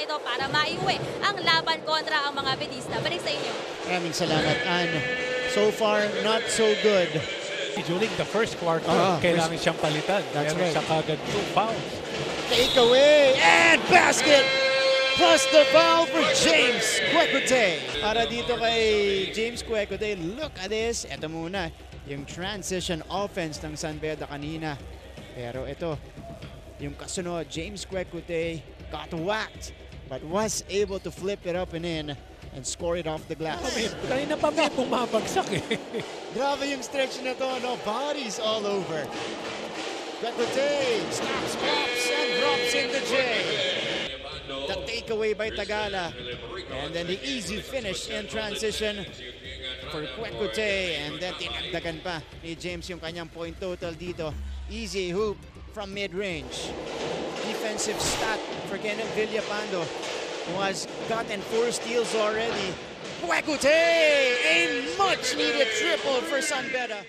na ito para maiuwi ang laban kontra ang mga bedista. Balik sa inyo. Maraming salamat, Ann. So far, not so good. During the first quarter, Ah, kailangan siyang palitan. That's Meron right. siya kagad two fouls. Take away and basket! Plus the foul for James Kwekute. Para dito kay James Kwekute, look at this. Ito muna, yung transition offense ng San Beda kanina. Pero ito, yung kasunod, James Kwekute got whacked but was able to flip it up and in and score it off the glass. Kanina pa may bumabagsak eh. Grabe yung stretch na to, no? Bodies all over. Kwekute snaps, pops, and drops in the J. The takeaway by Tagala. And then the easy finish in transition for Kwekute. And then tinagdagan pa ni James yung kanyang point total dito. Easy hoop from mid-range. Defensive stat for Kenneth Villapando who has gotten four steals already. Kwekute! A much-needed triple for San Beda.